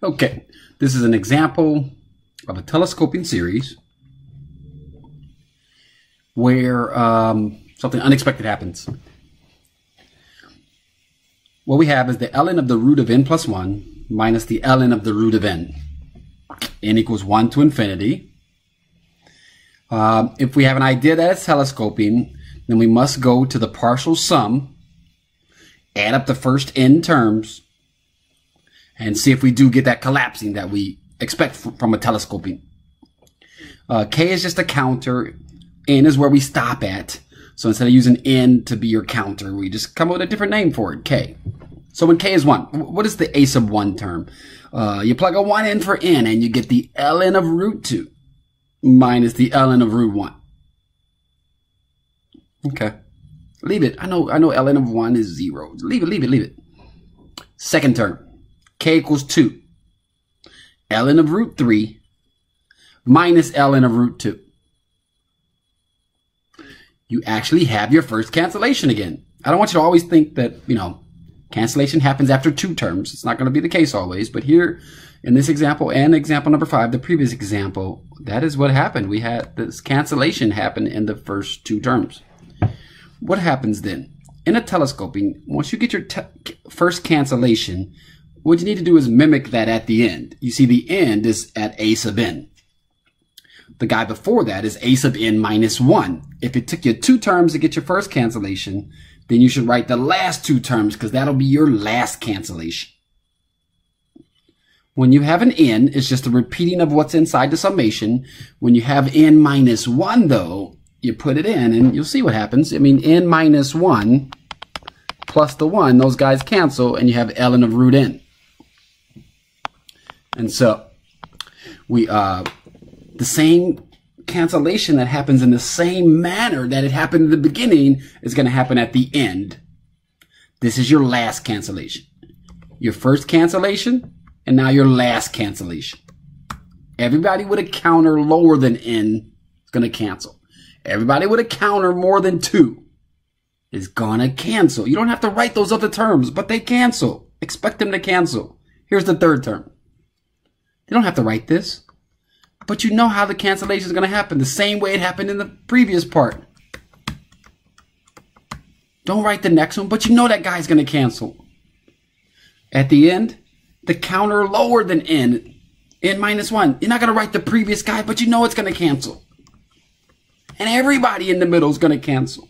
Okay, this is an example of a telescoping series where um, something unexpected happens. What we have is the ln of the root of n plus 1 minus the ln of the root of n. n equals 1 to infinity. Um, if we have an idea that it's telescoping, then we must go to the partial sum, add up the first n terms, and see if we do get that collapsing that we expect from a telescoping. Uh, K is just a counter. N is where we stop at. So instead of using N to be your counter, we just come up with a different name for it, K. So when K is 1, what is the A sub 1 term? Uh, you plug a 1 in for N and you get the ln of root 2 minus the ln of root 1. Okay. Leave it. I know, I know ln of 1 is 0. Leave it, leave it, leave it. Second term k equals 2. ln of root 3 minus ln of root 2. You actually have your first cancellation again. I don't want you to always think that, you know, cancellation happens after two terms. It's not going to be the case always. But here in this example and example number five, the previous example, that is what happened. We had this cancellation happen in the first two terms. What happens then? In a telescoping, once you get your first cancellation, what you need to do is mimic that at the end. You see the end is at a sub n. The guy before that is a sub n minus 1. If it took you two terms to get your first cancellation, then you should write the last two terms because that'll be your last cancellation. When you have an n, it's just a repeating of what's inside the summation. When you have n minus 1, though, you put it in and you'll see what happens. I mean, n minus 1 plus the 1, those guys cancel, and you have ln of root n. And so we uh the same cancellation that happens in the same manner that it happened in the beginning is going to happen at the end. This is your last cancellation. Your first cancellation and now your last cancellation. Everybody with a counter lower than n is going to cancel. Everybody with a counter more than 2 is going to cancel. You don't have to write those other terms, but they cancel. Expect them to cancel. Here's the third term. You don't have to write this. But you know how the cancellation is going to happen. The same way it happened in the previous part. Don't write the next one, but you know that guy's going to cancel. At the end, the counter lower than n, n minus 1. You're not going to write the previous guy, but you know it's going to cancel. And everybody in the middle is going to cancel.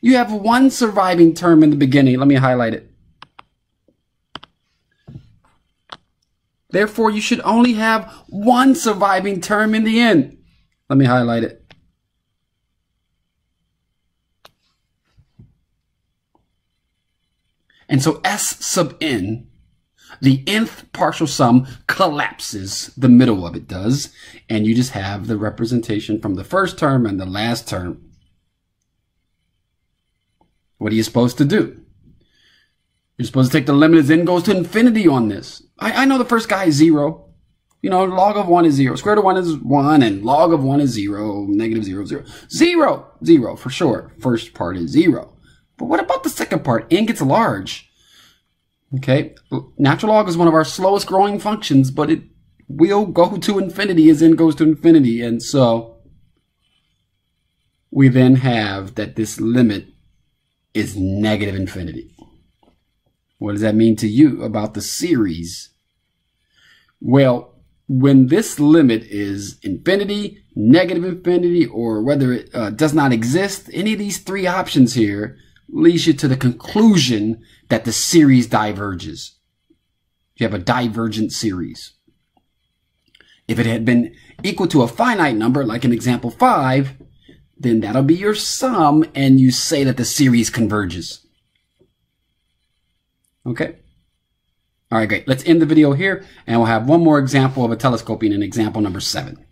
You have one surviving term in the beginning. Let me highlight it. Therefore, you should only have one surviving term in the end. Let me highlight it. And so S sub n, the nth partial sum collapses, the middle of it does, and you just have the representation from the first term and the last term. What are you supposed to do? You're supposed to take the limit as n goes to infinity on this. I, I know the first guy is zero. You know, log of one is zero. Square root of one is one, and log of one is zero. Negative zero, zero. Zero, zero, for sure. First part is zero. But what about the second part? n gets large. Okay, natural log is one of our slowest growing functions, but it will go to infinity as n goes to infinity. And so we then have that this limit is negative infinity. What does that mean to you about the series? Well, when this limit is infinity, negative infinity, or whether it uh, does not exist, any of these three options here leads you to the conclusion that the series diverges. You have a divergent series. If it had been equal to a finite number, like in example 5, then that'll be your sum, and you say that the series converges. Okay. All right, great. Let's end the video here, and we'll have one more example of a telescoping in example number seven.